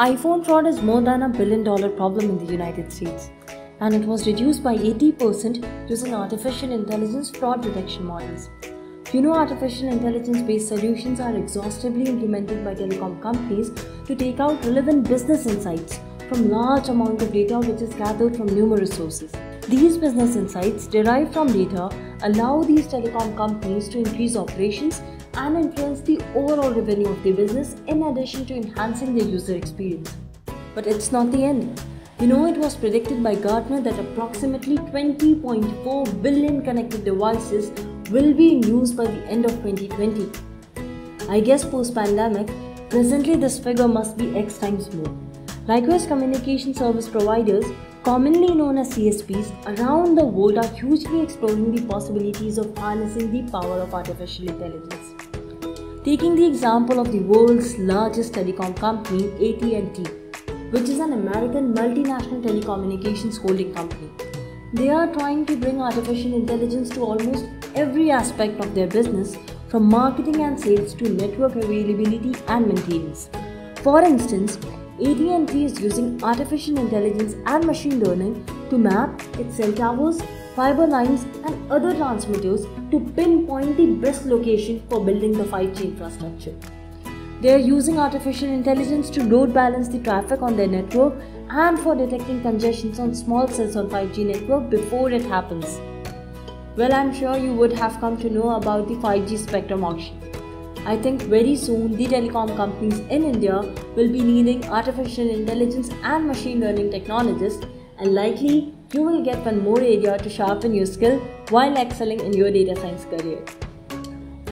iPhone fraud is more than a billion dollar problem in the United States, and it was reduced by 80% using artificial intelligence fraud detection models. You know, artificial intelligence based solutions are exhaustively implemented by telecom companies to take out relevant business insights from large amount of data which is gathered from numerous sources. These business insights derived from data allow these telecom companies to increase operations and influence the overall revenue of their business in addition to enhancing their user experience. But it's not the end. You know, it was predicted by Gartner that approximately 20.4 billion connected devices will be in use by the end of 2020. I guess post pandemic, presently this figure must be X times more. Likewise, communication service providers, commonly known as CSPs, around the world are hugely exploring the possibilities of harnessing the power of artificial intelligence. Taking the example of the world's largest telecom company, AT&T, which is an American multinational telecommunications holding company. They are trying to bring artificial intelligence to almost every aspect of their business, from marketing and sales to network availability and maintenance. For instance, AT&T is using artificial intelligence and machine learning to map its cell towers, fiber lines and other transmitters to pinpoint the best location for building the 5G infrastructure. They are using artificial intelligence to load balance the traffic on their network and for detecting congestions on small cells on 5G network before it happens. Well, I'm sure you would have come to know about the 5G spectrum auction. I think very soon the telecom companies in India will be needing artificial intelligence and machine learning technologists and likely you will get one more area to sharpen your skill while excelling in your data science career.